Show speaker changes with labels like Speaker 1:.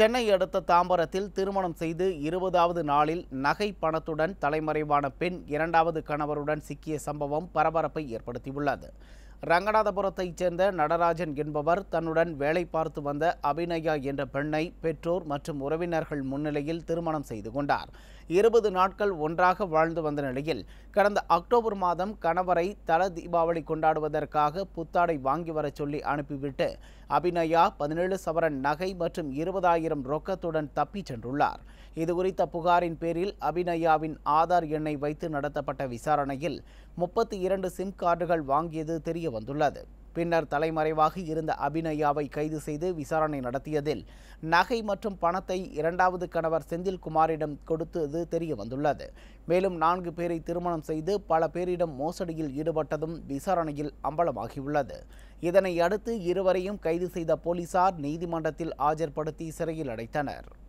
Speaker 1: சென்னை அடுத்த தாம்பரத்தில் திருமணம் செய்து இருபதாவது நாளில் நகை பணத்துடன் தலைமறைவான பெண் இரண்டாவது கணவருடன் சிக்கிய சம்பவம் பரபரப்பை ஏற்படுத்தியுள்ளது. ரங்கநாதபுரத்தைச் சேர்ந்த நடராஜன் என்பவர் தன்னுடன் வேலை பார்த்து வந்த அபிநயா என்ற பெண்ணை பெற்றோர் மற்றும் உறவினர்கள் முன்னிலையில் திருமணம் செய்து கொண்டார். இருபது நாட்கள் ஒன்றாக வாழ்ந்து வந்த நிலையில் கடந்த அக்டோபர் மாதம் கணவரை தல தீபாவளி கொண்டாடுவதற்காக புத்தாடை வாங்கி வரச் சொல்லி அனுப்பிவிட்டு அபிநயா பதினேழு சவரன் நகை மற்றும் இருபதாயிரம் ரொக்கத்துடன் தப்பிச் சென்றுள்ளார். இதுகுறித்த புகாரின் பேரில் அபிநயாவின் ஆதார் எண்ணை வைத்து நடத்தப்பட்ட விசாரணையில் முப்பத்தி இரண்டு சிம் கார்டுகள் வாங்கியது தெரிய வந்துள்ளது. பின்னர் தலைமறைவாக இருந்த அபிநயாவை கைது செய்து விசாரணை நடத்தியதில் நகை மற்றும் பணத்தை இரண்டாவது கணவர் செந்தில்குமாரிடம் கொடுத்தது தெரிய வந்துள்ளது. மேலும் நான்கு பேரை திருமணம் செய்து பல பேரிடம் மோசடியில் ஈடுபட்டதும் விசாரணையில் அம்பலமாகியுள்ளது. இதனை அடுத்து இருவரையும் கைது செய்த போலீசார் நீதிமன்றத்தில் ஆஜர்படுத்தி சிறையில் அடைத்தனர்.